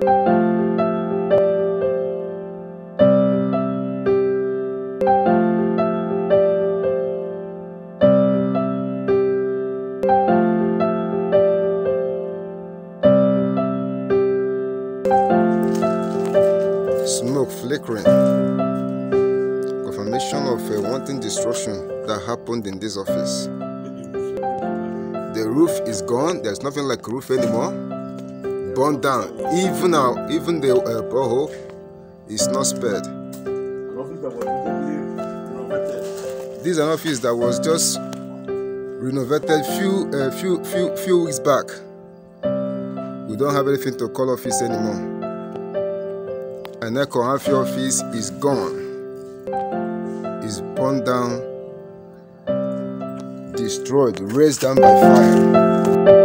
smoke flickering, confirmation of uh, a wanton destruction that happened in this office. The roof is gone, there's nothing like roof anymore. Burned down. Even now, even the uh, borehole is not spared. This is an office that was just renovated few uh, few few few weeks back. We don't have anything to call office anymore. INEC Ohafia office is gone. Is burned down, destroyed, razed down by fire.